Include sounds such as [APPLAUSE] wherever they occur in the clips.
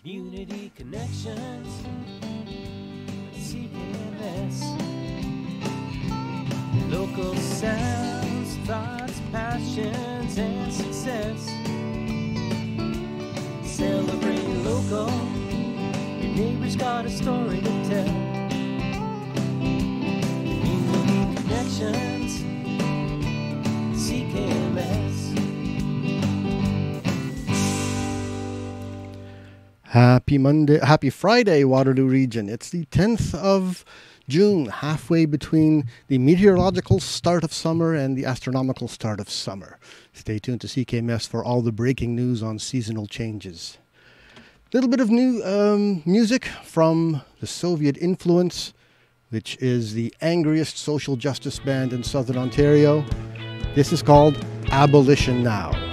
Community connections. CKMS. Local sounds, thoughts, passions, and success. Celebrate local. Your neighbor's got a story to tell. Community connections. CKMS. Happy Monday, happy Friday, Waterloo region. It's the 10th of June, halfway between the meteorological start of summer and the astronomical start of summer. Stay tuned to CKMS for all the breaking news on seasonal changes. A little bit of new um, music from the Soviet influence, which is the angriest social justice band in southern Ontario. This is called Abolition Now.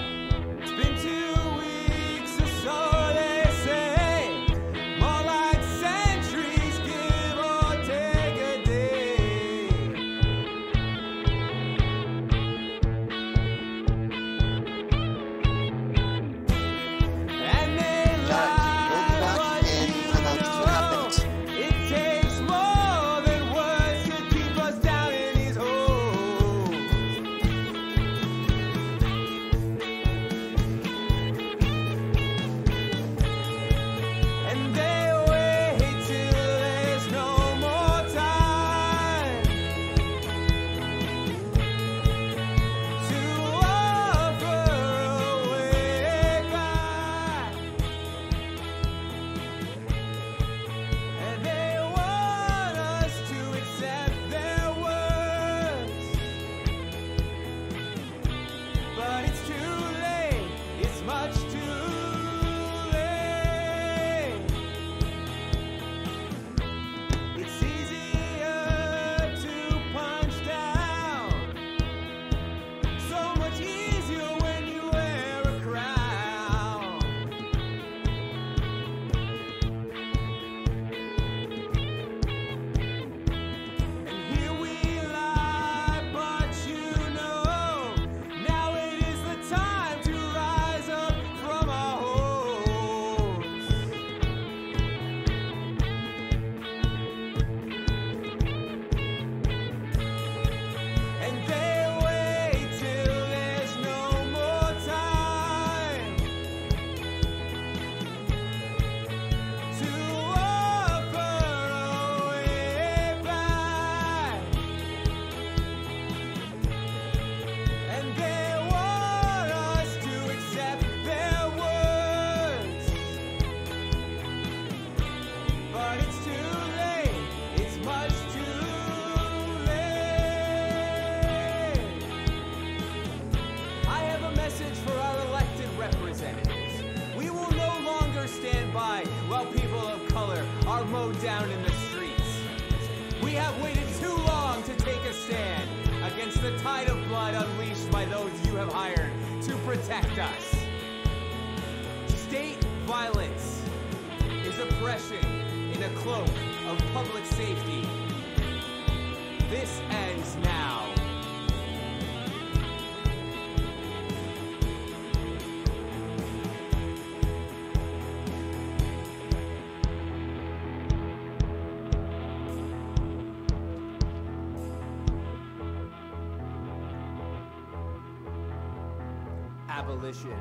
Abolition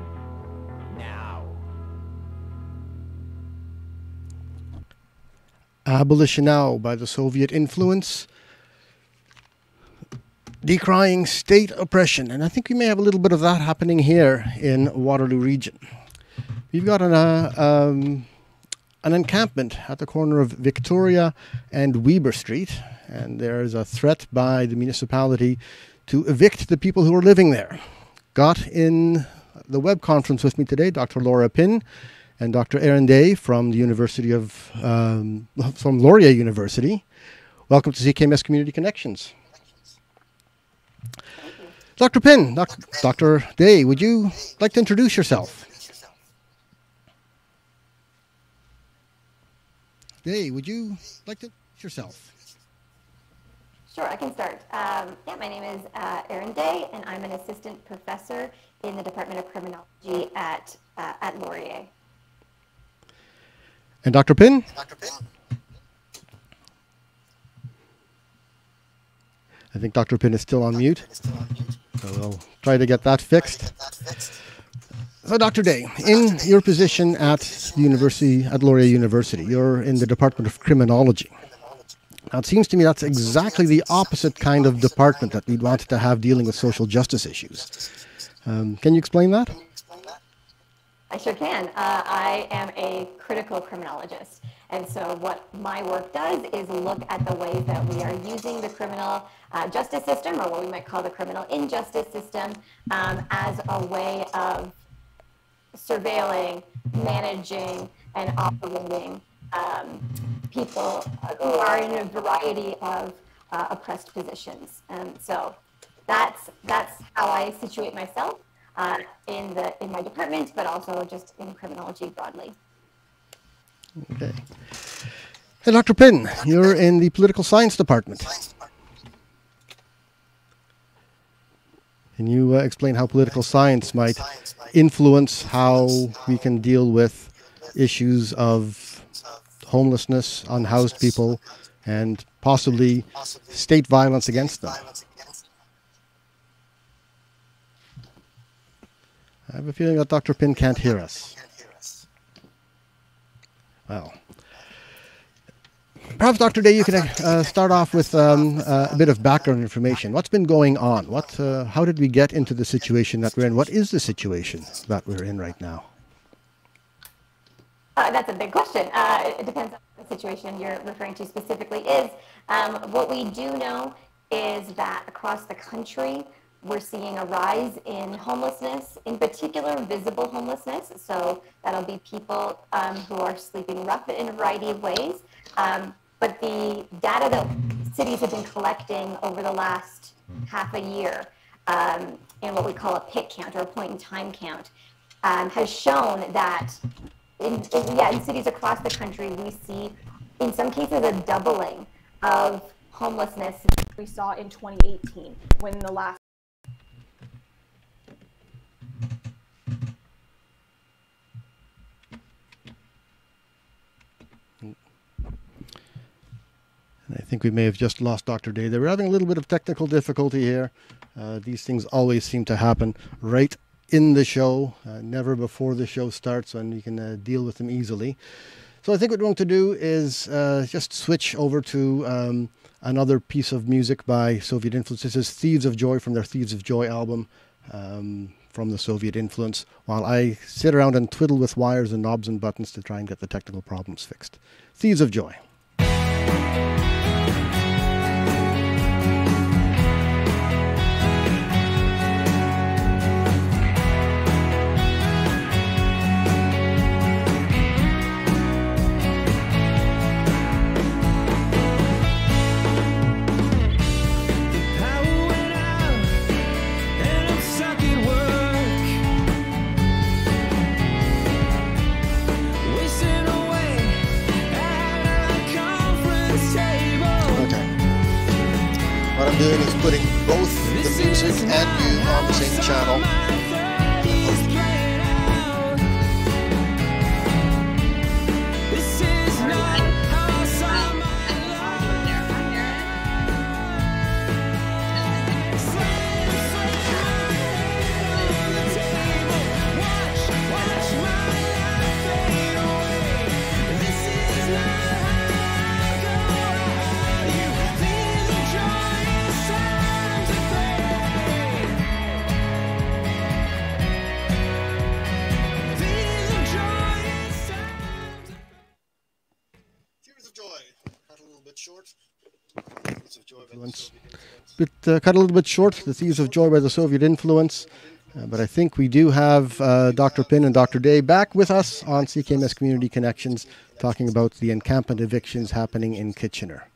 now. Abolition Now by the Soviet influence, decrying state oppression. And I think we may have a little bit of that happening here in Waterloo region. We've got an, uh, um, an encampment at the corner of Victoria and Weber Street, and there's a threat by the municipality to evict the people who are living there. Got in the web conference with me today Dr. Laura Pin and Dr. Erin Dej from the University of, um, from Laurier University. Welcome to CKMS Community Connections. Dr. Pin, doc, Dr. Dej, would you like to introduce yourself? Dej, would you like to introduce yourself? Sure, I can start. Um, yeah, my name is uh, Erin Dej, and I'm an assistant professor in the Department of Criminology at, uh, at Laurier. And Dr. Pin? Dr. Pin? I think Dr. Pin is still on mute. Still on mute. So we'll try to get that fixed. So, Dr. Dej, in your position at the university, at Laurier University, you're in the Department of Criminology. Now, it seems to me that's exactly the opposite kind of department that we'd want to have dealing with social justice issues. Um, can you explain that? I sure can. Uh, I am a critical criminologist. And so what my work does is look at the ways that we are using the criminal uh, justice system, or what we might call the criminal injustice system, um, as a way of surveilling, managing, and operating um, people who are in a variety of uh, oppressed positions. And so that's, that's how I situate myself uh, in, the, in my department, but also just in criminology broadly. Okay. Hey, Dr. Pin, you're in the political science department. Can you uh, explain how political science might influence how we can deal with issues of homelessness, unhoused people, and possibly state violence against them? I have a feeling that Dr. Pin can't hear us. Well, perhaps, Dr. Dej, you can uh, start off with um, uh, a bit of background information. What's been going on? What, uh, how did we get into the situation that we're in? What is the situation that we're in right now? Uh, that's a big question. Uh, it depends on the situation you're referring to specifically is. Um, what we do know is that across the country, we're seeing a rise in homelessness, in particular visible homelessness. So that'll be people um, who are sleeping rough in a variety of ways. Um, but the data that cities have been collecting over the last half a year um, in what we call a PIC count or a point in time count um, has shown that in, in, yeah, in cities across the country, we see in some cases a doubling of homelessness we saw in 2018 when the last think we may have just lost Dr. Dej. They were having a little bit of technical difficulty here. Uh, these things always seem to happen right in the show, uh, never before the show starts, and you can uh, deal with them easily. So I think what we're going to do is uh, just switch over to um, another piece of music by Soviet influence. This is Thieves of Joy from their Thieves of Joy album um, from the Soviet influence, while I sit around and twiddle with wires and knobs and buttons to try and get the technical problems fixed. Thieves of Joy. Cut a little bit short. The Thieves of Joy by the Soviet influence. Uh, but I think we do have uh, Dr. Pin and Dr. Dej back with us on CKMS Community Connections talking about the encampment evictions happening in Kitchener.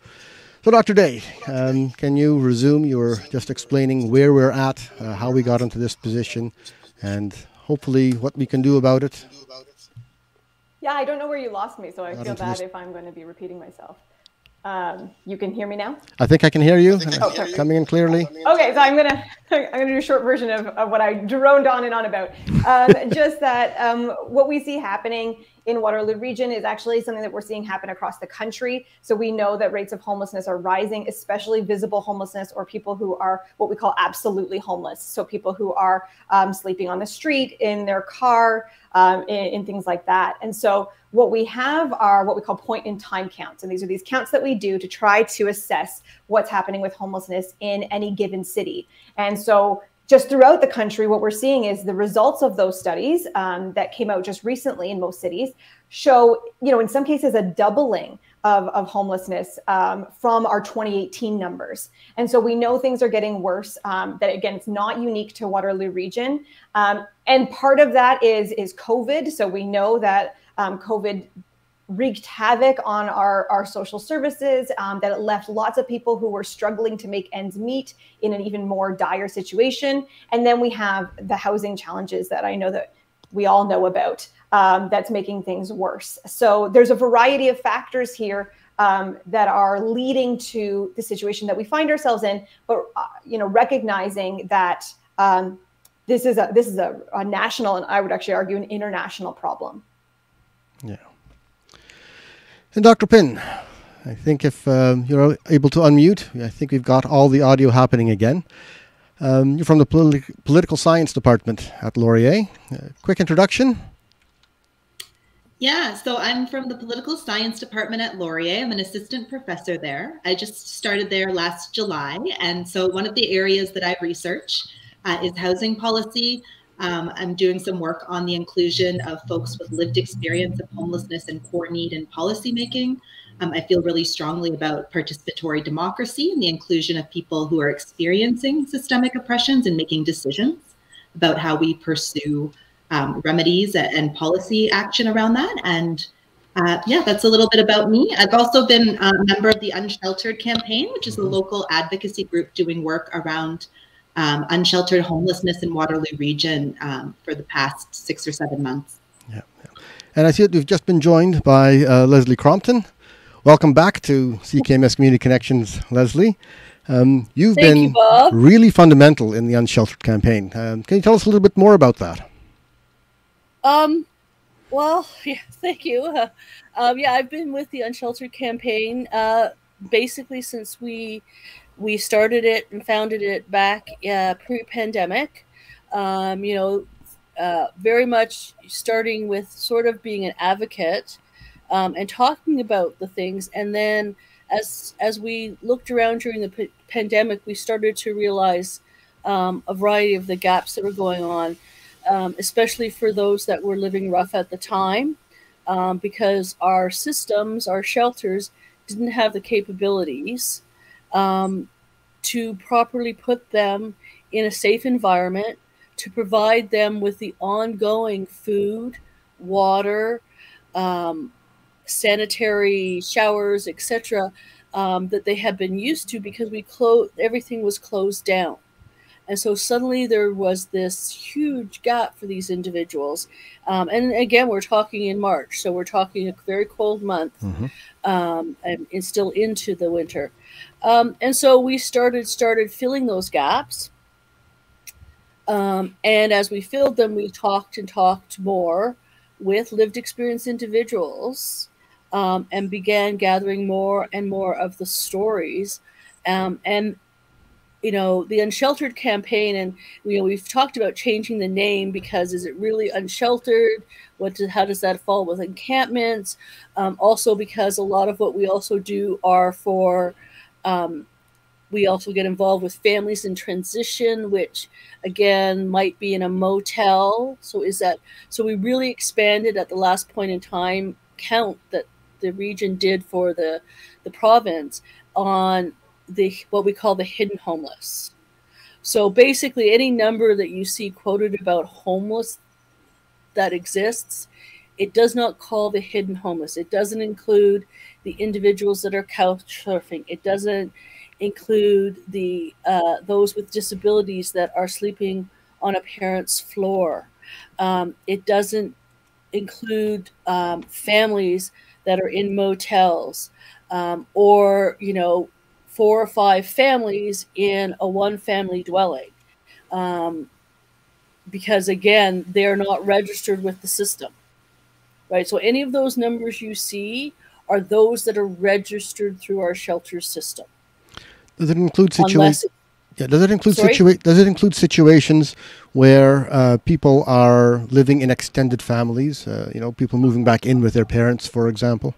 So, Dr. Dej, um, can you resume? You were just explaining where we're at, uh, how we got into this position, and hopefully what we can do about it. Yeah, I don't know where you lost me, so I feel bad if I'm going to be repeating myself. Um, you can hear me now. I think I can hear you. Oh, coming in clearly. Okay, so I'm gonna [LAUGHS] I'm gonna do a short version of, of what I droned on and on about. Um, [LAUGHS] just that um, what we see happening in Waterloo region is actually something that we're seeing happen across the country. So we know that rates of homelessness are rising, especially visible homelessness or people who are what we call absolutely homeless. So people who are um, sleeping on the street, in their car, um, in, in things like that. And so what we have are what we call point in time counts. And these are these counts that we do to try to assess what's happening with homelessness in any given city. And so just throughout the country, what we're seeing is the results of those studies um, that came out just recently in most cities show, you know, in some cases, a doubling of, of homelessness um, from our 2018 numbers. And so we know things are getting worse. Um, that again, it's not unique to Waterloo region. Um, and part of that is is COVID. So we know that um, COVID wreaked havoc on our, our social services, um, that it left lots of people who were struggling to make ends meet in an even more dire situation. And then we have the housing challenges that I know that we all know about um, that's making things worse. So there's a variety of factors here um, that are leading to the situation that we find ourselves in, but uh, you know, recognizing that um, this is a this is a, a national and I would actually argue an international problem. Yeah. And Dr. Pin, I think if um, you're able to unmute, I think we've got all the audio happening again. Um, you're from the politi- political science department at Laurier. Uh, quick introduction. Yeah, so I'm from the political science department at Laurier. I'm an assistant professor there. I just started there last July. And so one of the areas that I research uh, is housing policy, um, I'm doing some work on the inclusion of folks with lived experience of homelessness and core need in policymaking. Um, I feel really strongly about participatory democracy and the inclusion of people who are experiencing systemic oppressions and making decisions about how we pursue um, remedies and policy action around that. And uh, yeah, that's a little bit about me. I've also been a member of the Unsheltered campaign, which is a local advocacy group doing work around um, unsheltered homelessness in Waterloo region um, for the past six or seven months. Yeah, yeah. and I see that we've just been joined by uh, Lesley Crompton. Welcome back to CKMS Community Connections, Lesley. Um, you've Thank been you, really fundamental in the Unsheltered campaign. Um, can you tell us a little bit more about that? Um, well, [LAUGHS] yeah, thank you. Uh, um, yeah, I've been with the Unsheltered campaign uh, basically since we we started it and founded it back uh, pre-pandemic. Um, you know, uh, very much starting with sort of being an advocate um, and talking about the things, and then as as we looked around during the pandemic, we started to realize um, a variety of the gaps that were going on, um, especially for those that were living rough at the time, um, because our systems, our shelters, didn't have the capabilities um, to properly put them in a safe environment, to provide them with the ongoing food, water, um, sanitary showers, etc., um, that they had been used to because we closed everything was closed down. And so suddenly there was this huge gap for these individuals. Um, and again, we're talking in March, so we're talking a very cold month mm-hmm. um, and it's still into the winter. Um, and so we started started filling those gaps. Um, and as we filled them, we talked and talked more with lived experience individuals um, and began gathering more and more of the stories. Um, and you know the unsheltered campaign and you know we've talked about changing the name because is it really unsheltered? What do, how does that fall with encampments? Um, also because a lot of what we also do are for um, we also get involved with families in transition which again might be in a motel. So is that so we really expanded at the last point in time count that the region did for the the province on the what we call the hidden homeless. So basically, any number that you see quoted about homeless that exists, it does not call the hidden homeless. It doesn't include the individuals that are couch surfing. It doesn't include the uh, those with disabilities that are sleeping on a parent's floor. Um, it doesn't include um, families that are in motels um, or you know four or five families in a one family dwelling. Um, because again, they're not registered with the system. right? So any of those numbers you see are those that are registered through our shelter system. Does it include situations? Yeah, does it include situa- Does it include situations where uh, people are living in extended families? Uh, you know, people moving back in with their parents, for example.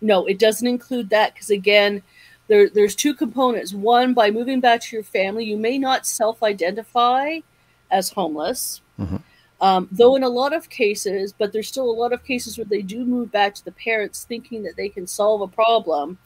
No, it doesn't include that because again, there, there's two components. One, by moving back to your family, you may not self-identify as homeless. Mm-hmm. Um, though in a lot of cases, but there's still a lot of cases where they do move back to the parents thinking that they can solve a problem.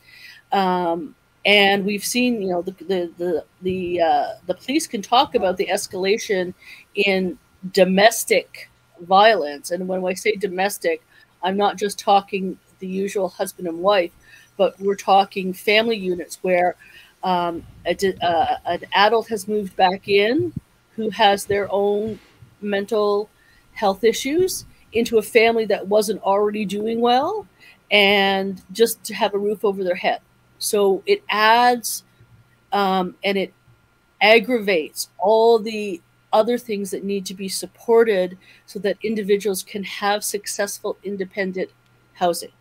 Um, and we've seen, you know, the the the the, uh, the police can talk about the escalation in domestic violence, and when I say domestic, I'm not just talking the usual husband and wife, but we're talking family units where um, a, uh, an adult has moved back in who has their own mental health issues into a family that wasn't already doing well and just to have a roof over their head. So it adds um, and it aggravates all the other things that need to be supported so that individuals can have successful independent housing.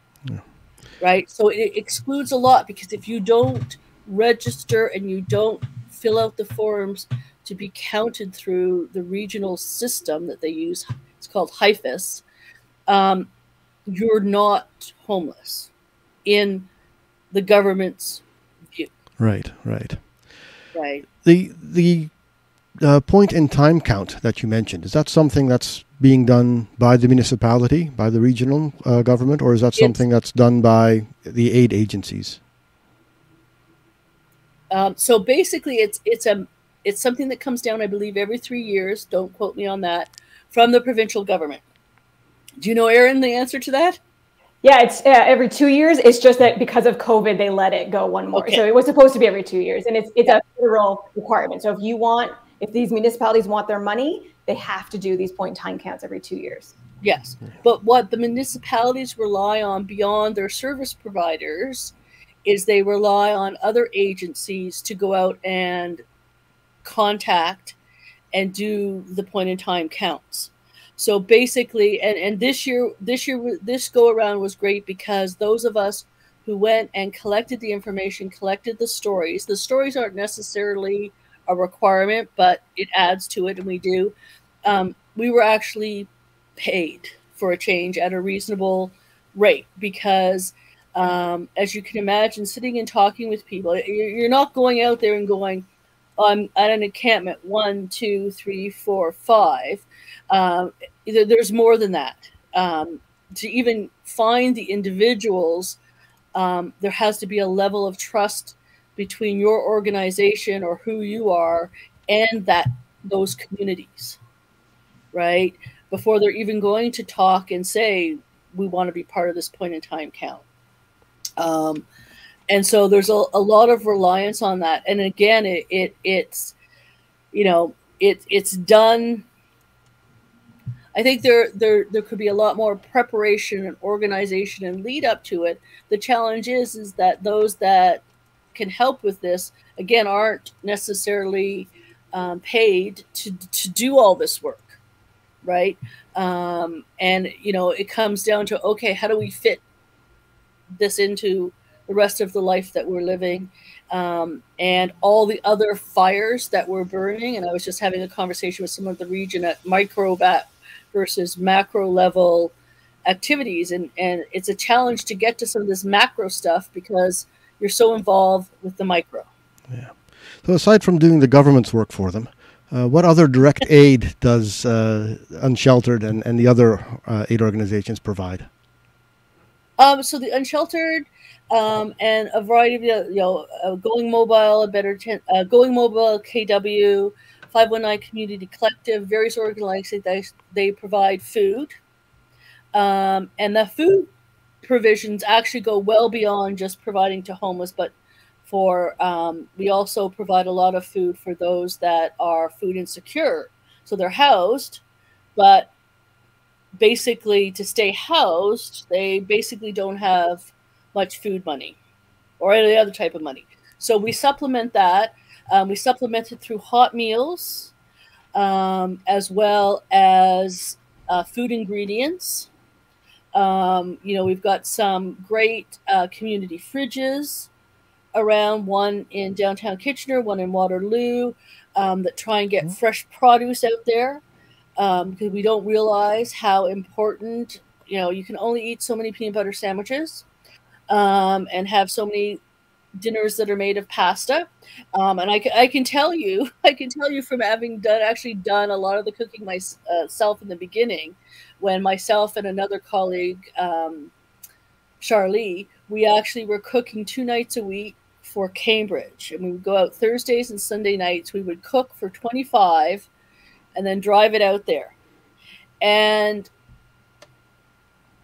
Right? So it excludes a lot because if you don't register and you don't fill out the forms to be counted through the regional system that they use, it's called HIFIS, um, you're not homeless in the government's view. Right, right. Right. The the uh, point in time count that you mentioned is that something that's being done by the municipality, by the regional uh, government, or is that something it's, that's done by the aid agencies? Um, so basically, it's it's a it's something that comes down, I believe, every three years. Don't quote me on that. From the provincial government. Do you know, Erin, the answer to that? Yeah, it's uh, every two years. It's just that because of COVID, they let it go one more. Okay. So it was supposed to be every two years, and it's it's yeah. a federal requirement. So if you want, if these municipalities want their money, they have to do these point in time counts every two years. Yes, but what the municipalities rely on beyond their service providers is they rely on other agencies to go out and contact and do the point in time counts. So basically, and, and this year, this year, this go around was great because those of us who went and collected the information, collected the stories. The stories aren't necessarily a requirement, but it adds to it, and we do. Um, we were actually paid for a change at a reasonable rate because, um, as you can imagine, sitting and talking with people, you're not going out there and going, I'm at an encampment one, two, three, four, five. Um, there's more than that. Um, to even find the individuals, um, there has to be a level of trust between your organization or who you are and that those communities, right? Before they're even going to talk and say, we want to be part of this point in time count. Um, and so there's a, a lot of reliance on that. And again, it, it it's, you know, it, it's done I think there there there could be a lot more preparation and organization and lead up to it. The challenge is is that those that can help with this again aren't necessarily um, paid to to do all this work, right? Um, and you know it comes down to okay, how do we fit this into the rest of the life that we're living? Um, and all the other fires that we're burning. And I was just having a conversation with someone at the region at Microbat versus macro level activities and and it's a challenge to get to some of this macro stuff because you're so involved with the micro. Yeah. So aside from doing the government's work for them uh, what other direct [LAUGHS] aid does uh, unsheltered and, and the other uh, aid organizations provide? Um, so the unsheltered um, and a variety of you know uh, going mobile a better ten, uh, going mobile kw 519 Community Collective, various organizations, they, they provide food. Um, and the food provisions actually go well beyond just providing to homeless, but for um, we also provide a lot of food for those that are food insecure. So they're housed, but basically to stay housed, they basically don't have much food money or any other type of money. So we supplement that um, we supplement it through hot meals, um, as well as uh, food ingredients. Um, you know, we've got some great uh, community fridges around, one in downtown Kitchener, one in Waterloo, um, that try and get mm-hmm. fresh produce out there because um, we don't realize how important, you know, you can only eat so many peanut butter sandwiches um, and have so many dinners that are made of pasta. Um, and I, I can tell you, [LAUGHS] I can tell you from having done actually done a lot of the cooking myself in the beginning, when myself and another colleague, um, Charlie, we actually were cooking two nights a week for Cambridge, and we would go out Thursdays and Sunday nights. We would cook for 25, and then drive it out there. And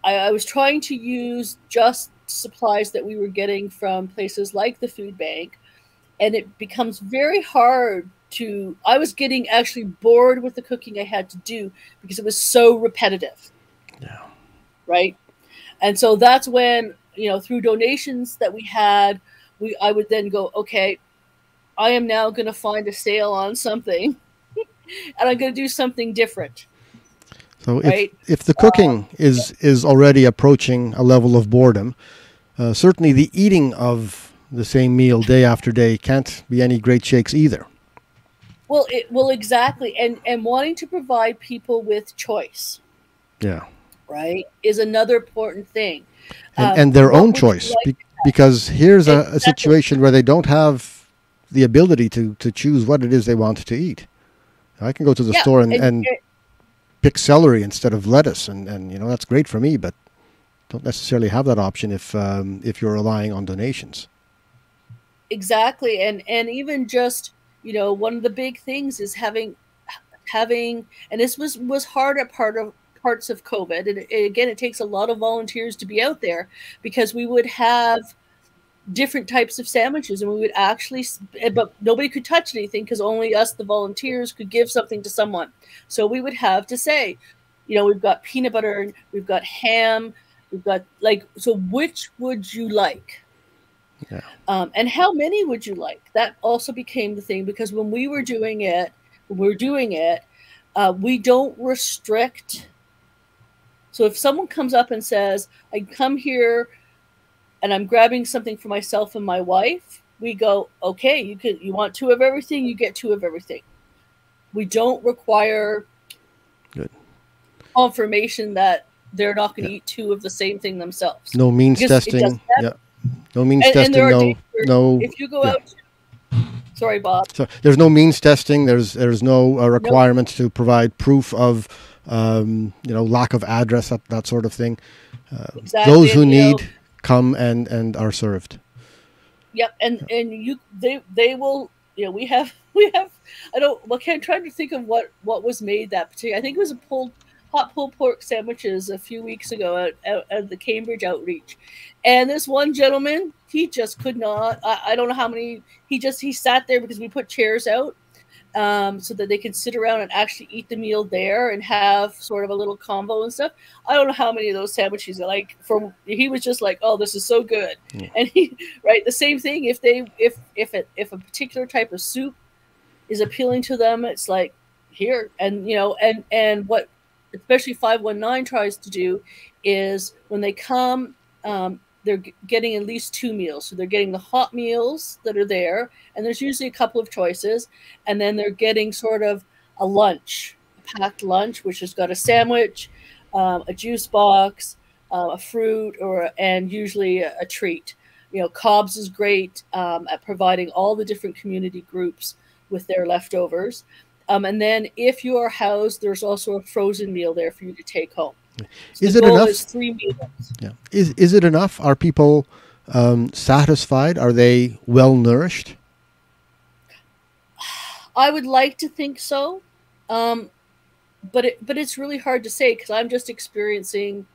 I, I was trying to use just supplies that we were getting from places like the food bank and it becomes very hard to i was getting actually bored with the cooking i had to do because it was so repetitive. Yeah. Right? And so that's when you know through donations that we had we i would then go okay i am now going to find a sale on something [LAUGHS] and i'm going to do something different. So right? if, if the cooking uh, is is already approaching a level of boredom uh, certainly the eating of the same meal day after day can't be any great shakes either. Well, it, well, exactly, and and wanting to provide people with choice. Yeah. Right is another important thing, and, um, and their own choice, like be, because here's a, a, situation where they don't have the ability to to choose what it is they want to eat. I can go to the yeah, store and, and, and pick celery instead of lettuce, and and you know that's great for me, but don't necessarily have that option if um, if you're relying on donations. Exactly, and and even just you know one of the big things is having having and this was was hard at part of parts of COVID, and it, again it takes a lot of volunteers to be out there because we would have different types of sandwiches and we would actually eh, but nobody could touch anything because only us the volunteers could give something to someone so we would have to say you know we've got peanut butter we've got ham We've got like so. Which would you like? Yeah. Um, and how many would you like? That also became the thing because when we were doing it, we are doing it, uh, we don't restrict. So if someone comes up and says, "I come here, and I'm grabbing something for myself and my wife," we go, "Okay, you can. You want two of everything, you get two of everything." We don't require Good. confirmation that they're not going to yeah. eat two of the same thing themselves. No means testing. Yeah. No means and, testing. And no. Dangers. No. If you go yeah. out. Sorry, Bob. So there's no means testing. There's there's no uh, requirement to provide proof of um, you know lack of address that that sort of thing. Uh, exactly. Those who and, need know, come and and are served. Yep, and yeah. and you they they will you know we have [LAUGHS] we have I don't well can't try to think of what what was made that particular I think it was a pulled hot pulled pork sandwiches a few weeks ago at, at, at, the Cambridge outreach. And this one gentleman, he just could not, I, I, don't know how many, he just, he sat there because we put chairs out um, so that they could sit around and actually eat the meal there and have sort of a little combo and stuff. I don't know how many of those sandwiches are like from, he was just like, oh, this is so good. Yeah. And he, [LAUGHS] right. The same thing if they, if, if, it, if a particular type of soup is appealing to them, it's like, here and you know and and what especially 519 tries to do is when they come um, they're getting at least two meals. So they're getting the hot meals that are there and there's usually a couple of choices and then they're getting sort of a lunch a packed lunch which has got a sandwich um, a juice box uh, a fruit or and usually a, a, treat. You know cobb's is great um, at providing all the different community groups with their leftovers um, and then if you are housed, there's also a frozen meal there for you to take home. So is it enough? Is three meals. Yeah. Is is it enough? Are people um, satisfied? Are they well nourished? I would like to think so, um, but it, but it's really hard to say because I'm just experiencing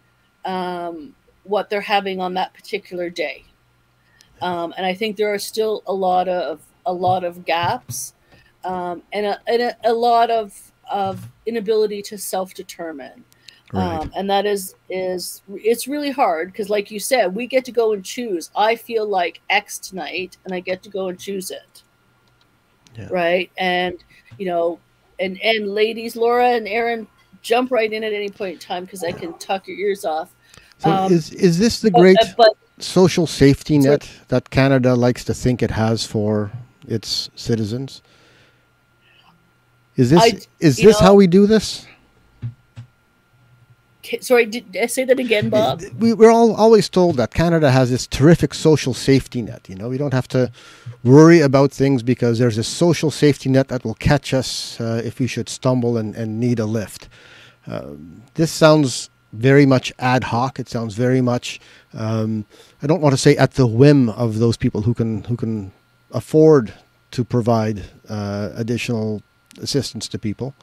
um, what they're having on that particular day, um, and I think there are still a lot of a lot of gaps um, and, a, and a, a, lot of, of inability to self-determine. Right. Um, and that is is it's really hard because like you said we get to go and choose i feel like x tonight and i get to go and choose it yeah. right and you know and and ladies laura and erin jump right in at any point in time because i can tuck your ears off So Um, is is this the great but social safety net that Canada likes to think it has for its citizens? Is this I- is this know- how we do this? Sorry, did, I say that again, Bob? we, we're all always told that Canada has this terrific social safety net. You know, we don't have to worry about things because there's a social safety net that will catch us uh, if we should stumble and, and need a lift. Um, this sounds very much ad hoc. It sounds very much. Um, I don't want to say at the whim of those people who can who can afford to provide uh, additional assistance to people.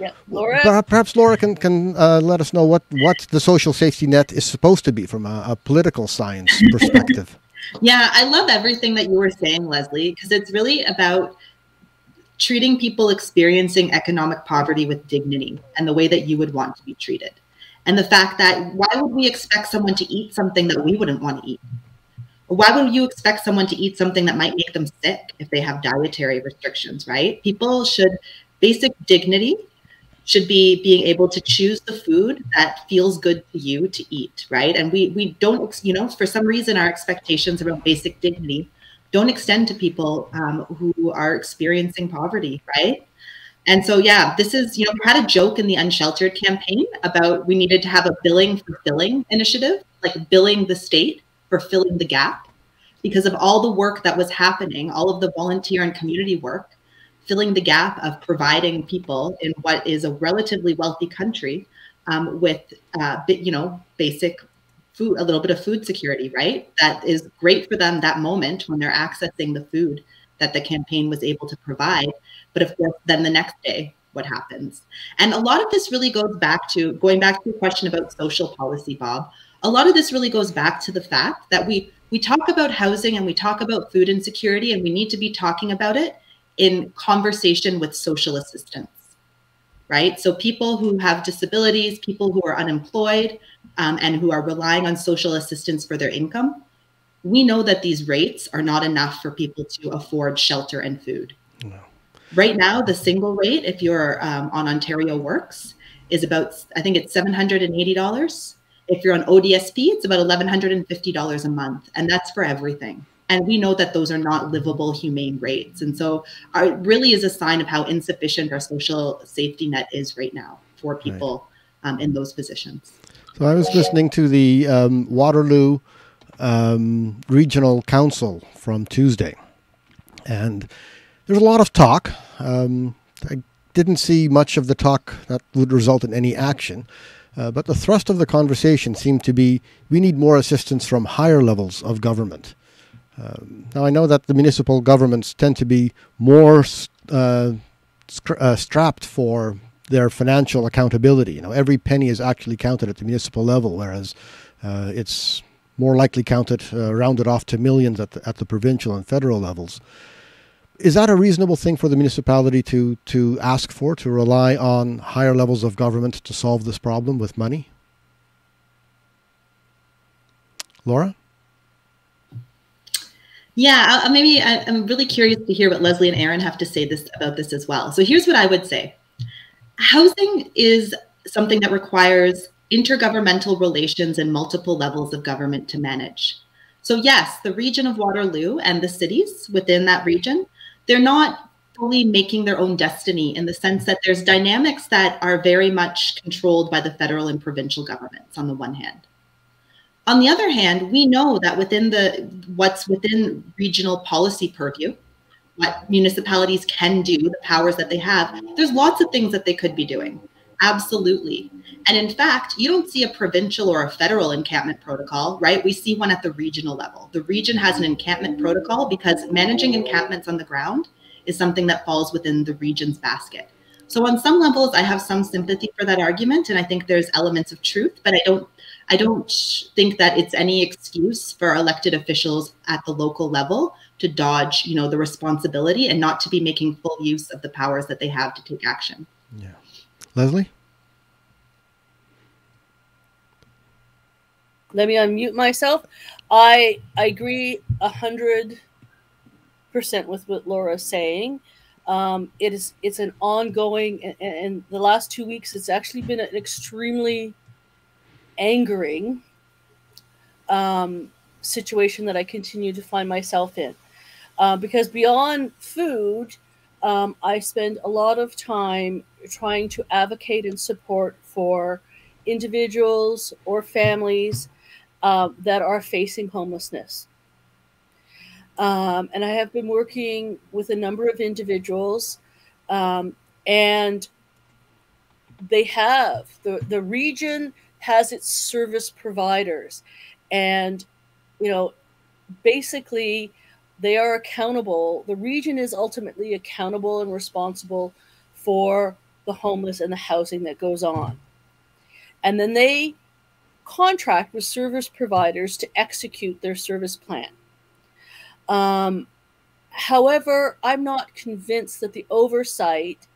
Yeah, Laura. Perhaps Laura can can uh, let us know what, what the social safety net is supposed to be from a, a political science [LAUGHS] perspective. Yeah, I love everything that you were saying, Lesley, because it's really about treating people experiencing economic poverty with dignity and the way that you would want to be treated. And the fact that why would we expect someone to eat something that we wouldn't want to eat? Why would you expect someone to eat something that might make them sick if they have dietary restrictions, right? People should, basic dignity should be being able to choose the food that feels good to you to eat, right? And we we don't, you know, for some reason, our expectations around basic dignity don't extend to people um, who are experiencing poverty, right? And so, yeah, this is, you know, we had a joke in the Unsheltered campaign about we needed to have a billing for filling initiative, like billing the state for filling the gap because of all the work that was happening, all of the volunteer and community work, filling the gap of providing people in what is a relatively wealthy country um, with, uh, you know, basic food, a little bit of food security, right? That is great for them that moment when they're accessing the food that the campaign was able to provide. But of course, then the next day, what happens? And a lot of this really goes back to going back to your question about social policy, Bob. A lot of this really goes back to the fact that we we talk about housing and we talk about food insecurity, and we need to be talking about it in conversation with social assistance, right? So people who have disabilities, people who are unemployed, um, and who are relying on social assistance for their income, we know that these rates are not enough for people to afford shelter and food. Right now, the single rate, if you're um, on Ontario Works, is about, I think it's $780. If you're on ODSP, it's about $1,150 a month, and that's for everything. And we know that those are not livable, humane rates. And so our, it really is a sign of how insufficient our social safety net is right now for people um, in those positions. So I was listening to the um, Waterloo um, Regional Council from Tuesday, and there's a lot of talk. Um, I didn't see much of the talk that would result in any action, uh, but the thrust of the conversation seemed to be we need more assistance from higher levels of government. Um, now I know that the municipal governments tend to be more uh, uh, strapped for their financial accountability. You know, every penny is actually counted at the municipal level, whereas uh, it's more likely counted, uh, rounded off to millions at the, at the provincial and federal levels. Is that a reasonable thing for the municipality to to ask for, to rely on higher levels of government to solve this problem with money? Laura? Yeah, I, maybe I, I'm really curious to hear what Lesley and Erin have to say this about this as well. So here's what I would say: housing is something that requires intergovernmental relations and multiple levels of government to manage. So yes, the region of Waterloo and the cities within that region, they're not fully making their own destiny in the sense that there's dynamics that are very much controlled by the federal and provincial governments on the one hand. On the other hand, we know that within the what's within regional policy purview, what municipalities can do, the powers that they have, there's lots of things that they could be doing. Absolutely. And in fact, you don't see a provincial or a federal encampment protocol, right? We see one at the regional level. The region has an encampment protocol because managing encampments on the ground is something that falls within the region's basket. So on some levels, I have some sympathy for that argument, and I think there's elements of truth, but I don't I don't think that it's any excuse for elected officials at the local level to dodge, you know, the responsibility and not to be making full use of the powers that they have to take action. Yeah. Lesley? Let me unmute myself. I I agree a hundred percent with what Laura's saying. Um, it is it's an ongoing and, and the last two weeks it's actually been an extremely angering um, situation that I continue to find myself in. Uh, because beyond food, um, I spend a lot of time trying to advocate and support for individuals or families uh, that are facing homelessness. Um, and I have been working with a number of individuals, um, and they have the, the region has its service providers. And, you know, basically, they are accountable. The region is ultimately accountable and responsible for the homeless and the housing that goes on. And then they contract with service providers to execute their service plan. Um, however, I'm not convinced that the oversight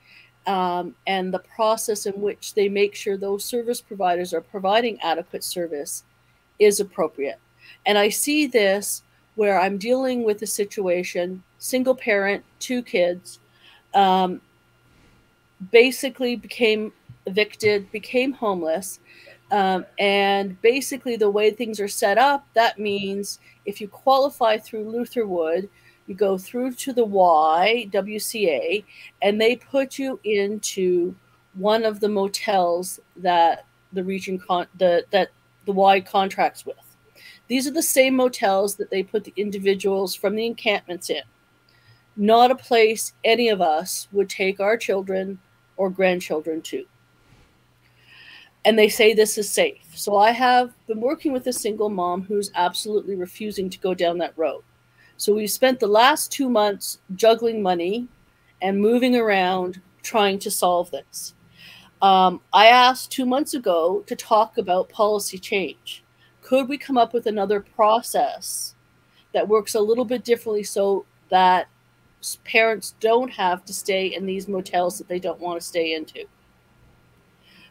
um, and the process in which they make sure those service providers are providing adequate service is appropriate. And I see this where I'm dealing with a situation, single parent, two kids, um, basically became evicted, became homeless. Um, and basically, the way things are set up, that means if you qualify through Lutherwood, you go through to the Y, WCA, and they put you into one of the motels that the region con- the, that the Y contracts with. These are the same motels that they put the individuals from the encampments in. Not a place any of us would take our children or grandchildren to and they say this is safe. So I have been working with a single mom who's absolutely refusing to go down that road. So we've spent the last two months juggling money and moving around trying to solve this. Um, I asked two months ago to talk about policy change. Could we come up with another process that works a little bit differently so that parents don't have to stay in these motels that they don't want to stay into?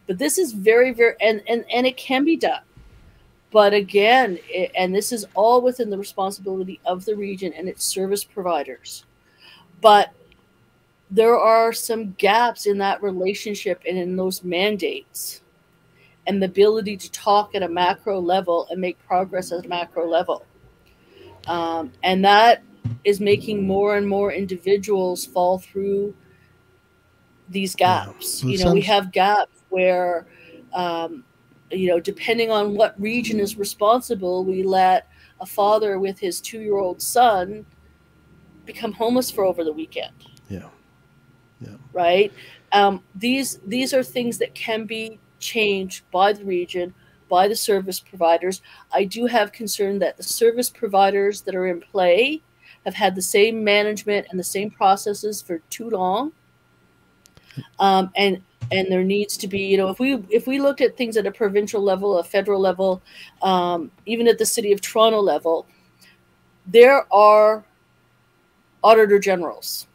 But this is very, very, and and and it can be done. But again, it, and this is all within the responsibility of the region and its service providers. But there are some gaps in that relationship and in those mandates and the ability to talk at a macro level and make progress at a macro level. Um, and that is making more and more individuals fall through these gaps. Yeah. you know, we have gaps where, um, you know, depending on what region is responsible, we let a father with his two year old son become homeless for over the weekend. Yeah. Yeah. Right. Um, these these are things that can be changed by the region, by the service providers. I do have concern that the service providers that are in play have had the same management and the same processes for too long. Um, and and there needs to be you know if we if we looked at things at a provincial level a federal level um, even at the city of toronto level there are auditor generals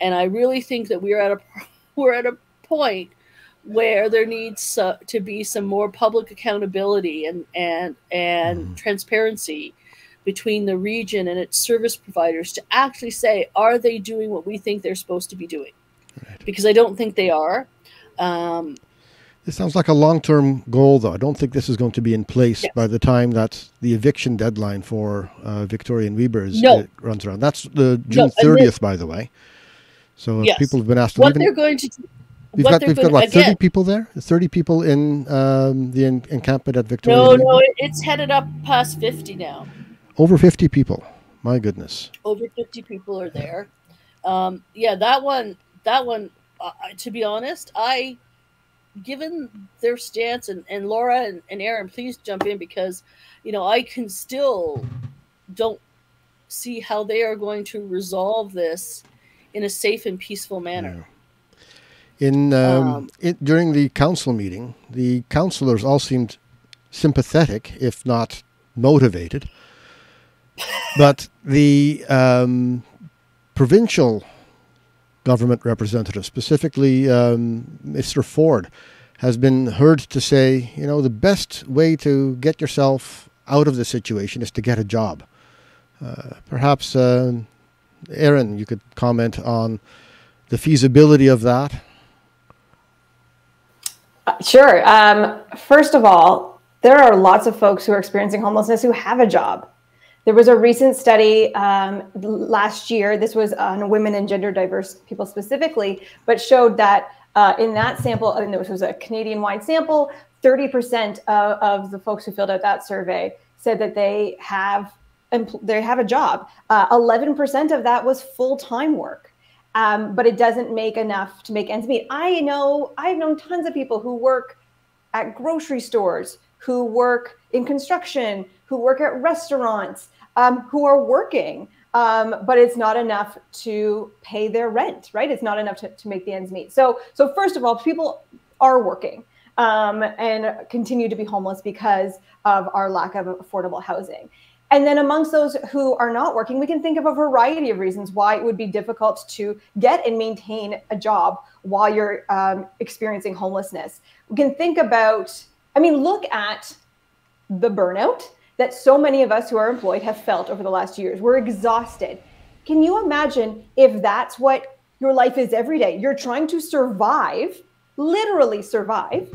and i really think that we're at a [LAUGHS] we're at a point where there needs uh, to be some more public accountability and and and mm. transparency between the region and its service providers to actually say are they doing what we think they're supposed to be doing right. because i don't think they are um, this sounds like a long-term goal, though. I don't think this is going to be in place yeah. by the time that the eviction deadline for uh, Victoria and no. Uh, runs around. That's the June thirtieth, no, by the way. So yes. people have been asked to what they're going to. We've got we've got what thirty people there. Thirty people in um, the encampment at Victoria. No, no, it's headed up past fifty now. Over fifty people. My goodness. Over fifty people are there. Um, yeah, that one. That one uh, to be honest, I, given their stance, and, and Laura and, and Erin, please jump in because, you know, I can still don't see how they are going to resolve this in a safe and peaceful manner. Yeah. In, um, um, it, during the council meeting, the councillors all seemed sympathetic, if not motivated. [LAUGHS] but the um, provincial government representative, specifically um, Mr. Ford, has been heard to say, you know, the best way to get yourself out of the situation is to get a job. Uh, perhaps, uh, Erin, you could comment on the feasibility of that. Uh, sure. Um, first of all, there are lots of folks who are experiencing homelessness who have a job. There was a recent study um, last year, this was on women and gender diverse people specifically, but showed that uh, in that sample, and this was a Canadian wide sample, 30% of, of, the folks who filled out that survey said that they have they have a job. Uh, 11% of that was full time work. Um, but it doesn't make enough to make ends meet. I know I've known tons of people who work at grocery stores, who work in construction, who work at restaurants, um, who are working, um, but it's not enough to pay their rent, right? It's not enough to, to make the ends meet. So, so first of all, people are working um, and continue to be homeless because of our lack of affordable housing. And then amongst those who are not working, we can think of a variety of reasons why it would be difficult to get and maintain a job while you're um, experiencing homelessness. We can think about, I mean, look at the burnout that so many of us who are employed have felt over the last years. We're exhausted. Can you imagine if that's what your life is every day? You're trying to survive, literally survive,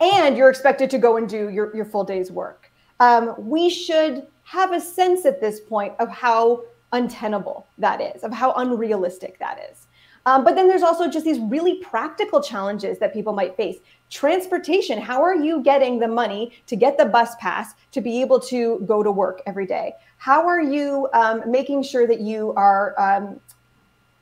and you're expected to go and do your, your full day's work. Um, we should have a sense at this point of how untenable that is, of how unrealistic that is. Um, but then there's also just these really practical challenges that people might face. Transportation, how are you getting the money to get the bus pass to be able to go to work every day? How are you um, making sure that you are um,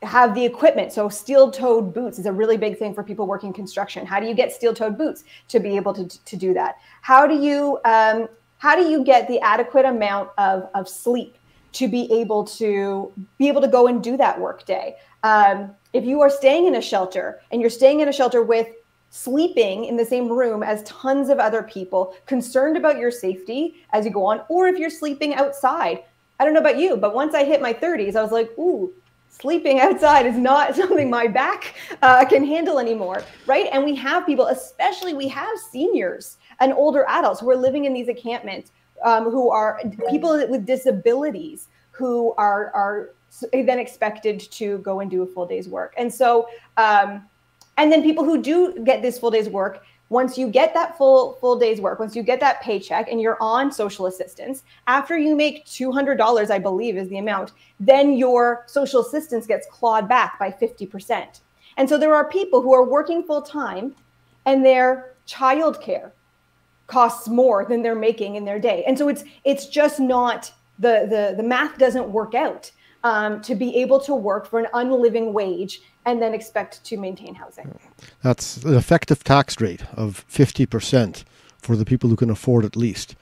have the equipment. So steel-toed boots is a really big thing for people working construction. How do you get steel-toed boots to be able to, to do that? How do you um, how do you get the adequate amount of, of sleep to be able to be able to go and do that work day? Um, if you are staying in a shelter and you're staying in a shelter with sleeping in the same room as tons of other people, concerned about your safety as you go on, or if you're sleeping outside. I don't know about you, but once I hit my 30s, I was like, ooh, sleeping outside is not [LAUGHS] something my back uh, can handle anymore, right? And we have people, especially we have seniors and older adults who are living in these encampments um, who are people with disabilities who are are then expected to go and do a full day's work and so um, and then people who do get this full day's work once you get that full full day's work once you get that paycheck and you're on social assistance after you make $200 i believe is the amount then your social assistance gets clawed back by 50% and so there are people who are working full time and their childcare costs more than they're making in their day. And so it's it's just not the the the math doesn't work out um, to be able to work for an unliving wage and then expect to maintain housing. That's an effective tax rate of 50% for the people who can afford at least.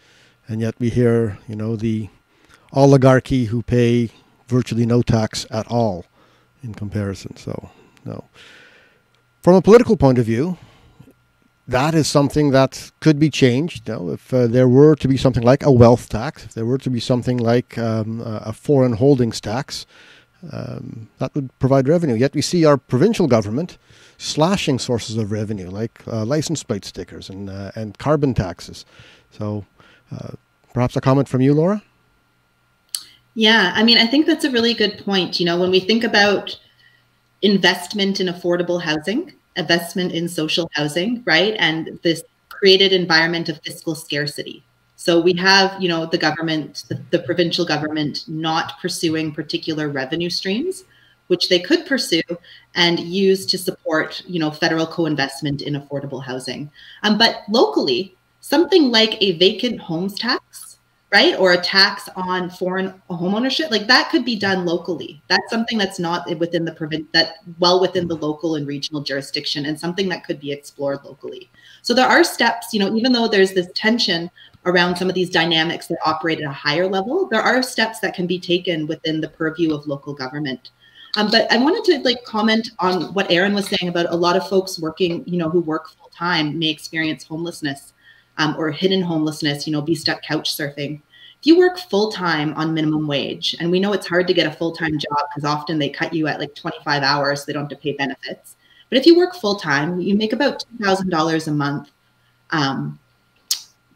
And yet we hear, you know, the oligarchy who pay virtually no tax at all in comparison. So, no. From a political point of view, that is something that could be changed. You know, if uh, there were to be something like a wealth tax, if there were to be something like um, a foreign holdings tax, um, that would provide revenue. Yet we see our provincial government slashing sources of revenue, like uh, license plate stickers and uh, and carbon taxes. So, uh, perhaps a comment from you, Laura. Yeah, I mean, I think that's a really good point. You know, when we think about investment in affordable housing investment in social housing, right? And this created environment of fiscal scarcity. So we have, you know, the government, the, the, provincial government not pursuing particular revenue streams, which they could pursue and use to support, you know, federal co-investment in affordable housing. Um, but locally, something like a vacant homes tax right? Or a tax on foreign homeownership, like that could be done locally. That's something that's not within the province, that well within the local and regional jurisdiction, and something that could be explored locally. So there are steps, you know, even though there's this tension around some of these dynamics that operate at a higher level, there are steps that can be taken within the purview of local government. Um, but I wanted to like comment on what Erin was saying about a lot of folks working, you know, who work full time may experience homelessness um, or hidden homelessness, you know, be stuck couch surfing. If you work full time on minimum wage, and we know it's hard to get a full time job because often they cut you at like 25 hours, so they don't have to pay benefits. But if you work full time, you make about $2,000 a month um,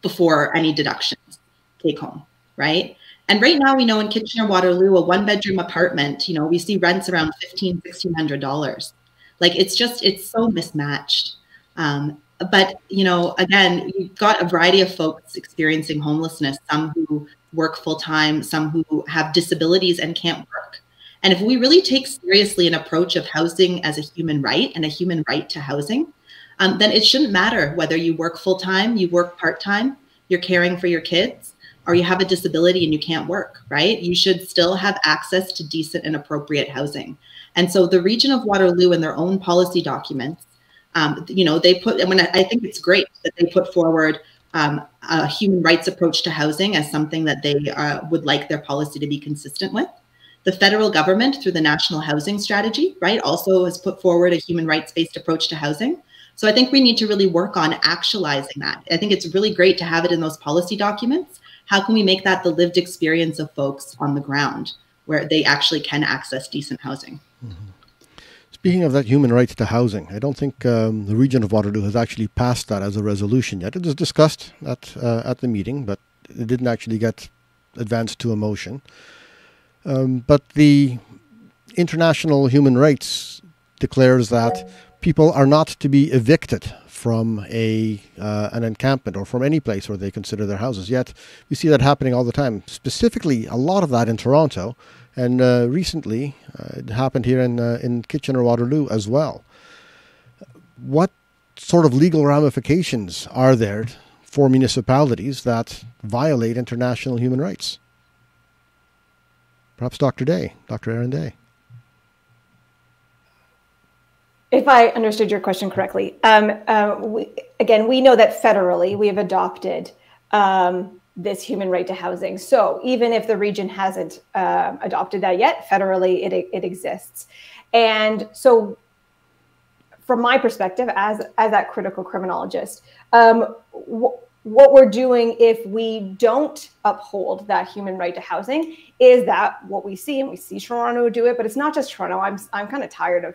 before any deductions take home, right? And right now, we know in Kitchener Waterloo, a one bedroom apartment, you know, we see rents around $1,500, $1,600. Like it's just, it's so mismatched. Um, but you know, again, you've got a variety of folks experiencing homelessness. Some who work full time, some who have disabilities and can't work. And if we really take seriously an approach of housing as a human right and a human right to housing, um, then it shouldn't matter whether you work full time, you work part time, you're caring for your kids, or you have a disability and you can't work, right? You should still have access to decent and appropriate housing. And so the region of Waterloo in their own policy documents, um, you know, they put, I mean, I think it's great that they put forward um, a human rights approach to housing as something that they uh, would like their policy to be consistent with. The federal government, through the National Housing Strategy, right, also has put forward a human rights based approach to housing. So I think we need to really work on actualizing that. I think it's really great to have it in those policy documents. How can we make that the lived experience of folks on the ground where they actually can access decent housing? Mm-hmm. Speaking of that human rights to housing, I don't think um, the region of Waterloo has actually passed that as a resolution yet. It was discussed at uh, at the meeting, but it didn't actually get advanced to a motion. Um, but the international human rights declares that people are not to be evicted from a uh, an encampment or from any place where they consider their houses. Yet we see that happening all the time. Specifically, a lot of that in Toronto, and uh, recently uh, it happened here in uh, in Kitchener Waterloo as well. What sort of legal ramifications are there for municipalities that violate international human rights? Perhaps Dr. Dej, Dr. Erin Dej. If I understood your question correctly, um, uh, we, again, we know that federally we have adopted um, this human right to housing. So even if the region hasn't uh, adopted that yet, federally it, it exists. And so from my perspective as, as that critical criminologist, um, what we're doing if we don't uphold that human right to housing is that what we see and we see Toronto do it, but it's not just Toronto. I'm, I'm kind of tired of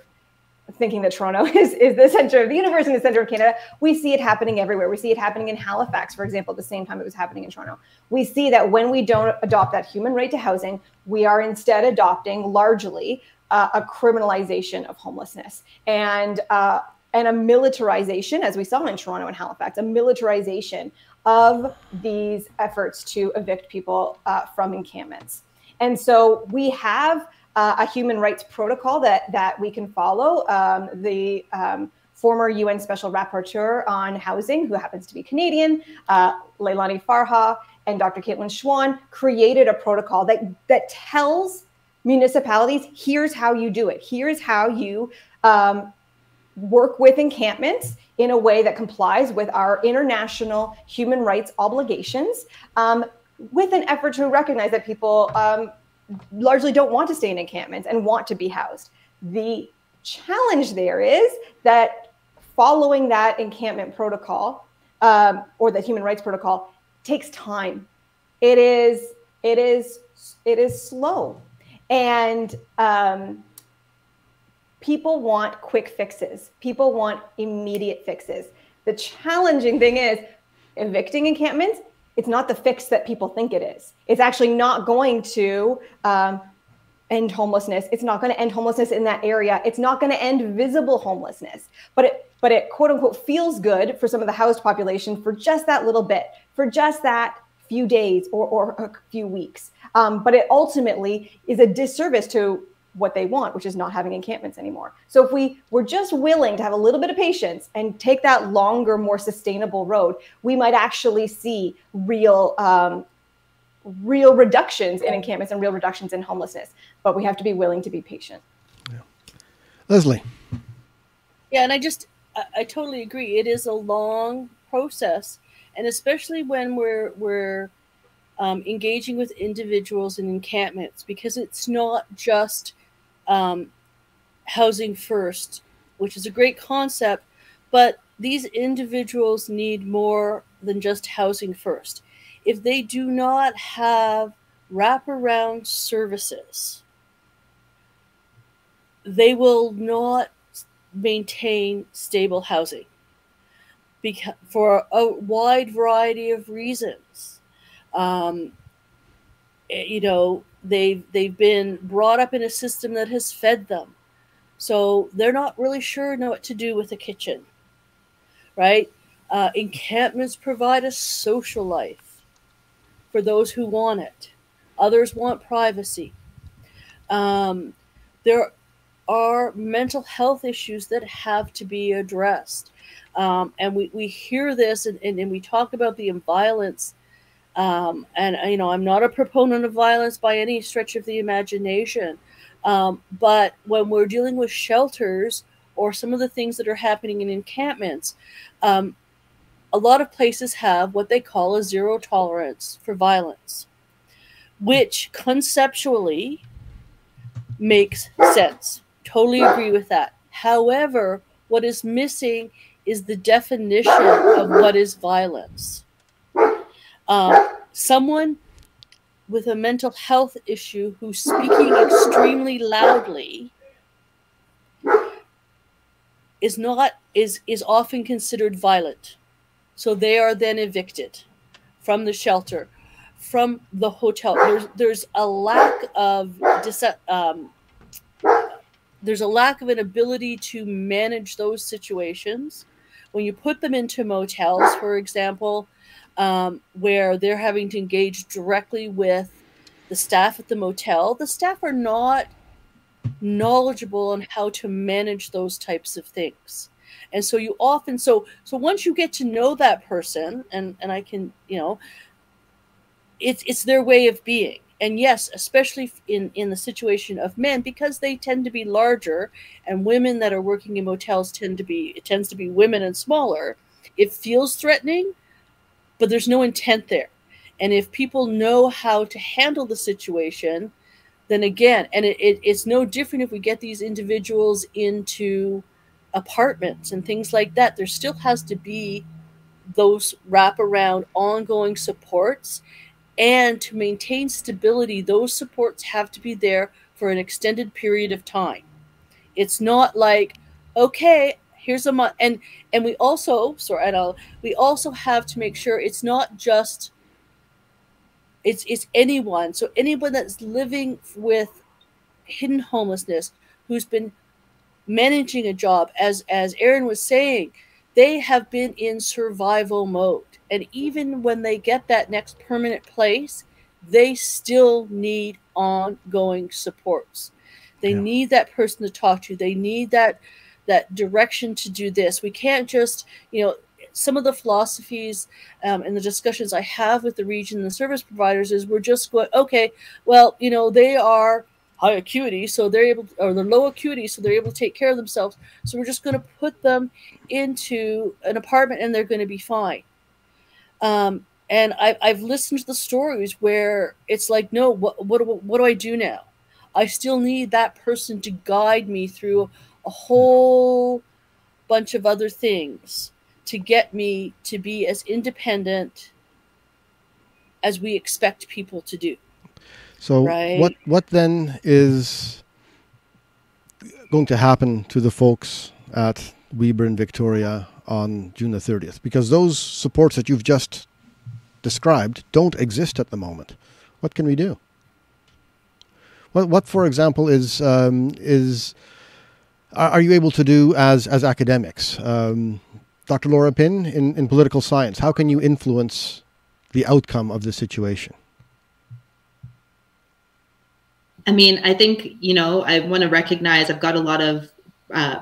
thinking that Toronto [LAUGHS] is, is the center of the universe and the center of Canada. We see it happening everywhere. We see it happening in Halifax, for example, at the same time it was happening in Toronto. We see that when we don't adopt that human right to housing, we are instead adopting largely uh, a criminalization of homelessness and uh, and a militarization, as we saw in Toronto and Halifax, a militarization of these efforts to evict people uh, from encampments. And so we have uh, a human rights protocol that that we can follow. Um, the um, former UN Special Rapporteur on Housing, who happens to be Canadian, uh, Leilani Farha, and Dr. Kaitlin Schwan created a protocol that that tells municipalities, here's how you do it. Here's how you um, work with encampments in a way that complies with our international human rights obligations, um, with an effort to recognize that people um, largely don't want to stay in encampments and want to be housed. The challenge there is that following that encampment protocol um, or the human rights protocol takes time. It is it is it is slow, and um, people want quick fixes. People want immediate fixes. The challenging thing is evicting encampments it's not the fix that people think it is. It's actually not going to um, end homelessness. It's not going to end homelessness in that area. It's not going to end visible homelessness. But it, but it quote unquote feels good for some of the housed population for just that little bit, for just that few days or, or a few weeks. Um, but it ultimately is a disservice to what they want, which is not having encampments anymore. So if we were just willing to have a little bit of patience and take that longer, more sustainable road, we might actually see real, um, real reductions in encampments and real reductions in homelessness. But we have to be willing to be patient. Yeah. Lesley. Yeah, and I just, I, I totally agree. It is a long process, and especially when we're we're um, engaging with individuals in encampments because it's not just um, housing first, which is a great concept, but these individuals need more than just housing first. If they do not have wraparound services, they will not maintain stable housing because for a wide variety of reasons. Um, eh, you know, they've they've been brought up in a system that has fed them so they're not really sure know what to do with a kitchen right Uh, encampments provide a social life for those who want it. Others want privacy. Um, there are mental health issues that have to be addressed. Um, and we, we hear this and, and, and, we talk about the violence. Um, and, you know, I'm not a proponent of violence by any stretch of the imagination. Um, but when we're dealing with shelters or some of the things that are happening in encampments, um, a lot of places have what they call a zero tolerance for violence, which conceptually makes sense. Totally agree with that. However, what is missing is the definition of what is violence. Uh, someone with a mental health issue who's speaking extremely loudly is not is is often considered violent. So they are then evicted from the shelter from the hotel. There's there's a lack of um, there's a lack of an ability to manage those situations. When you put them into motels for example um, where they're having to engage directly with the staff at the motel. The staff are not knowledgeable on how to manage those types of things. And so you often so so once you get to know that person and and i can you know it's it's their way of being. And yes especially in in the situation of men because they tend to be larger and women that are working in motels tend to be it tends to be women and smaller it feels threatening but there's no intent there. And if people know how to handle the situation then again and it, it, it's no different if we get these individuals into apartments and things like that. There still has to be those wraparound ongoing supports. And to maintain stability, those supports have to be there for an extended period of time. It's not like, okay, here's a month. And and we also, sorry, I know, we also have to make sure it's not just it's it's anyone. So anyone that's living with hidden homelessness who's been managing a job, as as Erin was saying, they have been in survival mode and even when they get that next permanent place, they still need ongoing supports. They yeah. need that person to talk to. They need that that direction to do this. We can't just, you know, some of the philosophies um, and the discussions I have with the region and the service providers is we're just going, okay, well, you know, they are high acuity, so they're able, to, or they're low acuity, so they're able to take care of themselves. So we're just going to put them into an apartment and they're going to be fine. Um, and I, I've listened to the stories where it's like, no, what, what, what do I do now? I still need that person to guide me through a whole bunch of other things to get me to be as independent as we expect people to do. So right? what what then is going to happen to the folks at Weber and Victoria on June the 30th because those supports that you've just described don't exist at the moment. What can we do? What, what for example, is um, is are, you able to do as as academics? Um, Dr. Laura Pin in, in political science, how can you influence the outcome of the situation? I mean, I think, you know, I want to recognize I've got a lot of uh,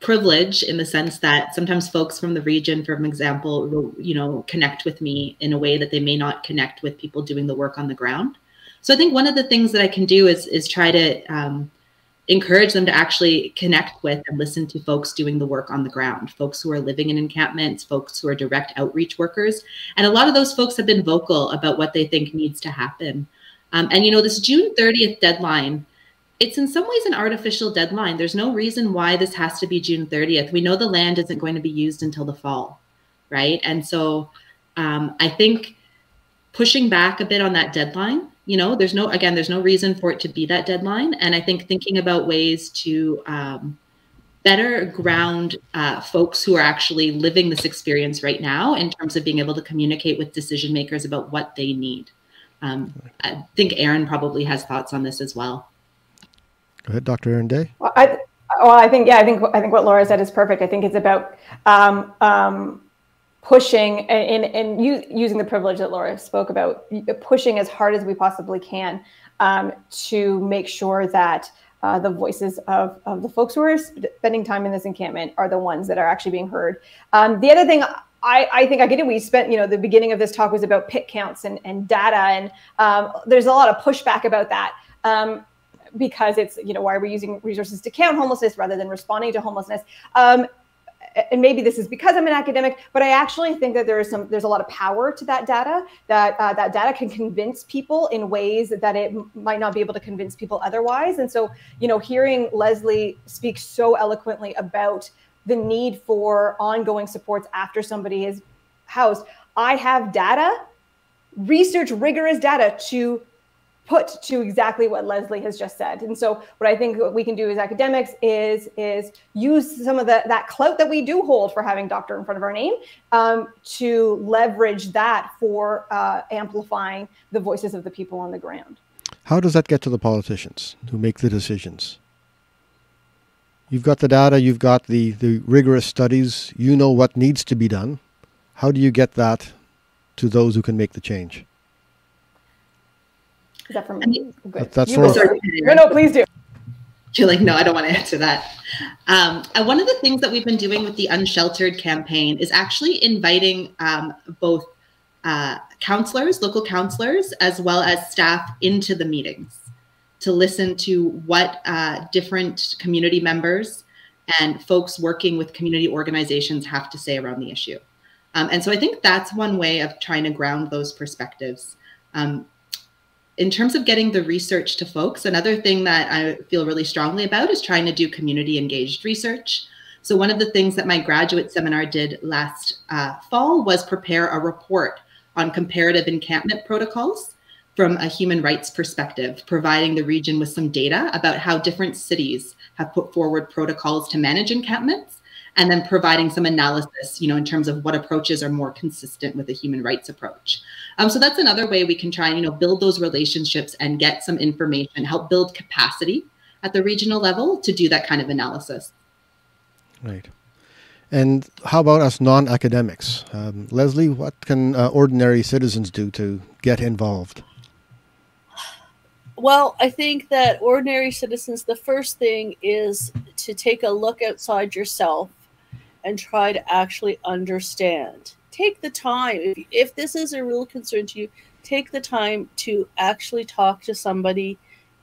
privilege in the sense that sometimes folks from the region, for example, you know, connect with me in a way that they may not connect with people doing the work on the ground. So I think one of the things that I can do is is try to um, encourage them to actually connect with and listen to folks doing the work on the ground, folks who are living in encampments, folks who are direct outreach workers. And a lot of those folks have been vocal about what they think needs to happen. Um, and, you know, this June 30th deadline, it's in some ways an artificial deadline. There's no reason why this has to be June 30th. We know the land isn't going to be used until the fall, right? And so um, I think pushing back a bit on that deadline, you know, there's no, again, there's no reason for it to be that deadline. And I think thinking about ways to um, better ground uh, folks who are actually living this experience right now in terms of being able to communicate with decision makers about what they need. Um, I think Erin probably has thoughts on this as well. Go ahead, Dr. Erin Dej. Well, I, well, I think yeah, I think I think what Laura said is perfect. I think it's about um, um, pushing and, and, and using the privilege that Laura spoke about, pushing as hard as we possibly can um, to make sure that uh, the voices of, of the folks who are spending time in this encampment are the ones that are actually being heard. Um, the other thing I, I, think I get it. We spent, you know, the beginning of this talk was about pit counts and, and data, and um, there's a lot of pushback about that um, because it's, you know, why are we using resources to count homelessness rather than responding to homelessness? And maybe this is because I'm an academic, but I actually think that there is some there's a lot of power to that data. That uh, that data can convince people in ways that it might not be able to convince people otherwise. And so, you know, hearing Lesley speak so eloquently about the need for ongoing supports after somebody is housed, I have data, research rigorous data to put to exactly what Lesley has just said. And so what I think what we can do as academics is is use some of the, that clout that we do hold for having doctor in front of our name um, to leverage that for uh, amplifying the voices of the people on the ground. How does that get to the politicians who make the decisions? You've got the data, you've got the, the rigorous studies, you know what needs to be done. How do you get that to those who can make the change? Is that from me? That, that's you for no, no, please do. You're like, no, I don't want to answer that. Um, one of the things that we've been doing with the Unsheltered campaign is actually inviting um, both uh, counselors, local counselors, as well as staff into the meetings to listen to what uh, different community members and folks working with community organizations have to say around the issue. Um, and so I think that's one way of trying to ground those perspectives. Um, in terms of getting the research to folks, another thing that I feel really strongly about is trying to do community engaged research. So, one of the things that my graduate seminar did last uh, fall was prepare a report on comparative encampment protocols from a human rights perspective, providing the region with some data about how different cities have put forward protocols to manage encampments and then providing some analysis, you know, in terms of what approaches are more consistent with the human rights approach. Um, so that's another way we can try and, you know, build those relationships and get some information, help build capacity at the regional level to do that kind of analysis. Right. And how about us non-academics? Um, Lesley, what can uh, ordinary citizens do to get involved? Well, I think that ordinary citizens, the first thing is to take a look outside yourself and try to actually understand. Take the time. If, if this is a real concern to you, take the time to actually talk to somebody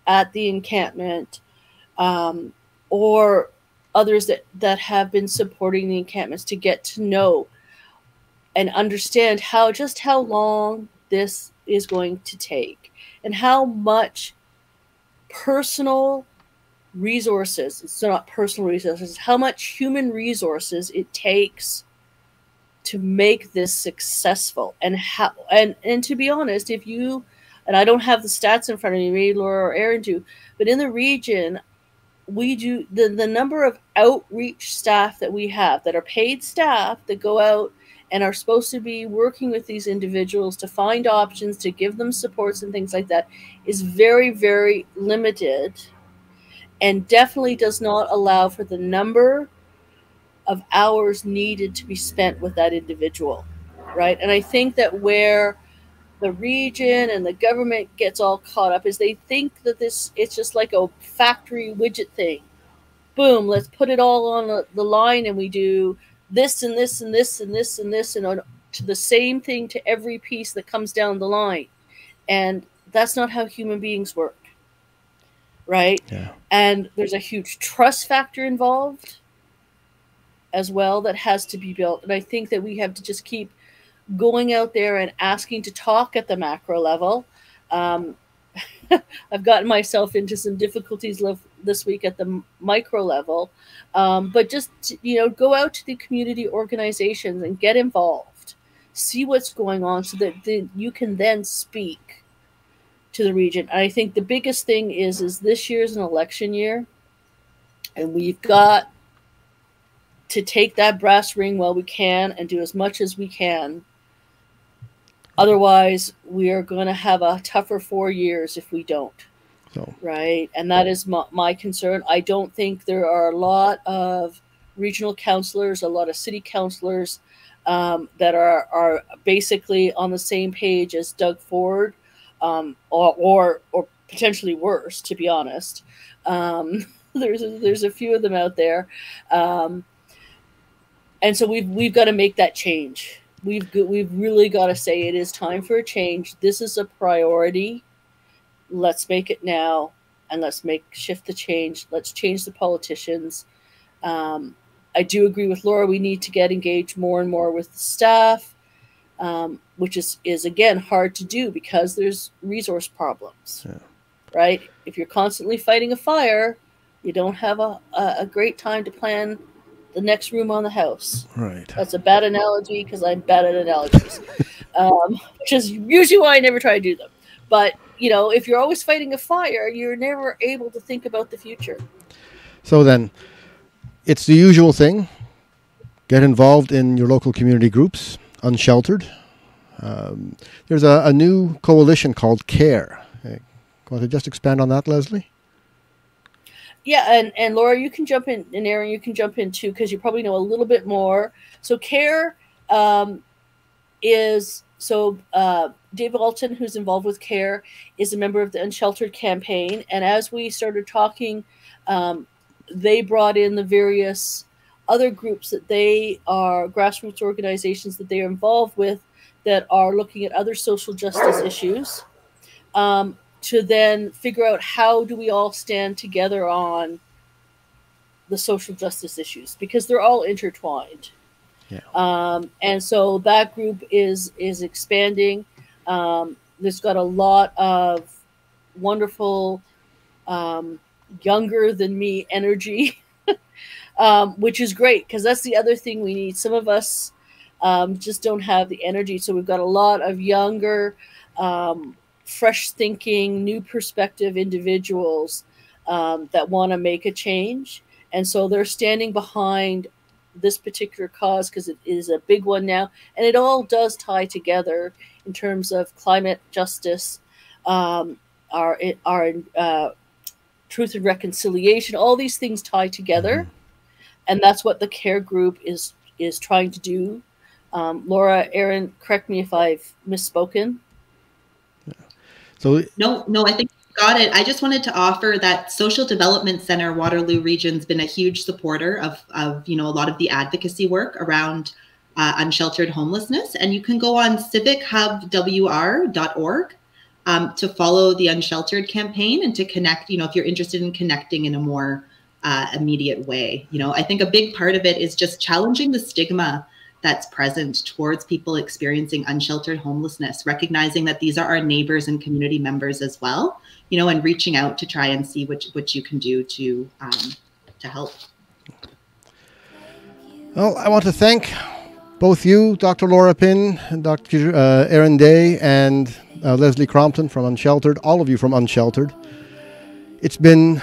at the encampment um, or others that, that have been supporting the encampments to get to know and understand how just how long this is going to take and how much personal resources. It's not personal resources. How much human resources it takes to make this successful. And how and and to be honest if you and i don't have the stats in front of me maybe laura or erin do but in the region we do the, the number of outreach staff that we have that are paid staff that go out and are supposed to be working with these individuals to find options to give them supports and things like that is very very limited and definitely does not allow for the number of hours needed to be spent with that individual right? And i think that where the region and the government gets all caught up is they think that this it's just like a factory widget thing. Boom let's put it all on the line and we do this and this and this and this and this and on to the same thing to every piece that comes down the line. And that's not how human beings work right? Yeah. And there's a huge trust factor involved as well that has to be built. And I think that we have to just keep going out there and asking to talk at the macro level. Um, [LAUGHS] I've gotten myself into some difficulties this week at the micro level, um, but just you know, go out to the community organizations and get involved, see what's going on, so that the, you can then speak to the region. I think the biggest thing is is this year is an election year, and we've got to take that brass ring while we can and do as much as we can. Otherwise, we are going to have a tougher four years if we don't. So. Right, and that is my, my concern. I don't think there are a lot of regional councilors, a lot of city councilors um, that are are basically on the same page as Doug Ford, um, or, or or potentially worse, to be honest. Um, [LAUGHS] there's a, there's a few of them out there, um, and so we've we've got to make that change. We've we've really got to say it is time for a change. This is a priority. Let's make it now, and let's make shift the change. Let's change the politicians. Um, I do agree with Laura. We need to get engaged more and more with the staff, um, which is is again hard to do because there's resource problems. Yeah. Right? If you're constantly fighting a fire, you don't have a, a, a great time to plan the next room on the house. Right. That's a bad analogy because I'm bad at analogies, [LAUGHS] um, which is usually why I never try to do them. But you know, if you're always fighting a fire, you're never able to think about the future. So then, it's the usual thing. Get involved in your local community groups, unsheltered. Um, there's a, a, new coalition called CARE. Uh, want to just expand on that, Lesley? Yeah, and, and Laura, you can jump in, and Erin, you can jump in too, because you probably know a little bit more. So, CARE um, is so uh, Dave Alton, who's involved with CARE, is a member of the Unsheltered campaign. And as we started talking, um, they brought in the various other groups that they are grassroots organizations that they are involved with that are looking at other social justice issues um, to then figure out how do we all stand together on the social justice issues because they're all intertwined yeah. um, and so that group is is expanding um, there's got a lot of wonderful um, younger than me energy, [LAUGHS] um, which is great because that's the other thing we need. Some of us um, just don't have the energy. So we've got a lot of younger, um, fresh thinking, new perspective individuals um, that want to make a change. And so they're standing behind this particular cause because it is a big one now. And it all does tie together in terms of climate justice, um, our, our uh, truth and reconciliation all these things tie together mm-hmm. And that's what the care group is is trying to do. Um, laura erin correct me if i've misspoken. So no no i think got it. I just wanted to offer that social development center waterloo region's been a huge supporter of of you know a lot of the advocacy work around uh, unsheltered homelessness. And you can go on civichubwr.org um, to follow the Unsheltered campaign and to connect, you know, if you're interested in connecting in a more uh, immediate way. You know, I think a big part of it is just challenging the stigma that's present towards people experiencing unsheltered homelessness, recognizing that these are our neighbors and community members as well, you know, and reaching out to try and see what, what you can do to, um, to help. Well, I want to thank both you, Dr. Laura Pin, Dr. Uh, Erin Dej, and uh, Lesley Crompton from Unsheltered, all of you from Unsheltered. It's been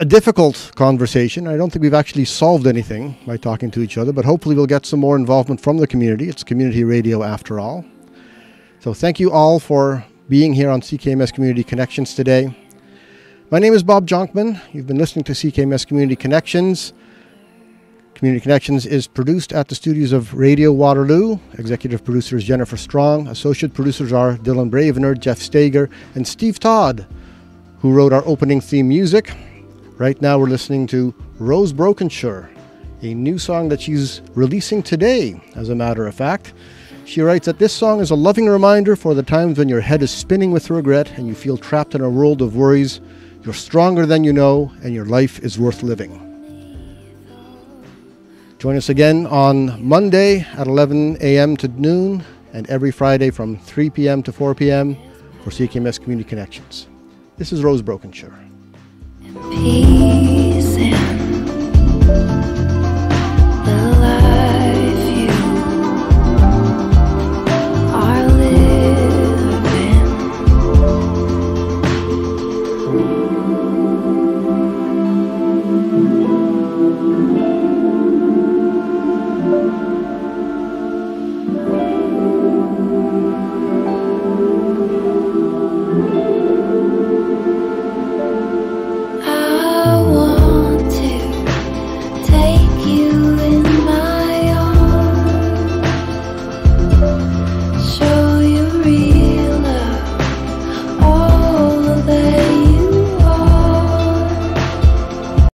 a difficult conversation. I don't think we've actually solved anything by talking to each other, but hopefully we'll get some more involvement from the community. It's community radio after all. So thank you all for being here on CKMS Community Connections today. My name is Bob Jonkman. You've been listening to CKMS Community Connections. Community Connections is produced at the studios of Radio Waterloo. Executive producer is Jennifer Strong. Associate producers are Dylan Bravener, Jeff Stager, and Steve Todd, who wrote our opening theme music. Right now, we're listening to Rose Brokenshire, a new song that she's releasing today, as a matter of fact. She writes that this song is a loving reminder for the times when your head is spinning with regret and you feel trapped in a world of worries. You're stronger than you know, and your life is worth living. Join us again on Monday at 11 a.m. to noon and every Friday from 3 p.m. to 4 p.m. for CKMS Community Connections. This is Rose Brokenshire. Peace.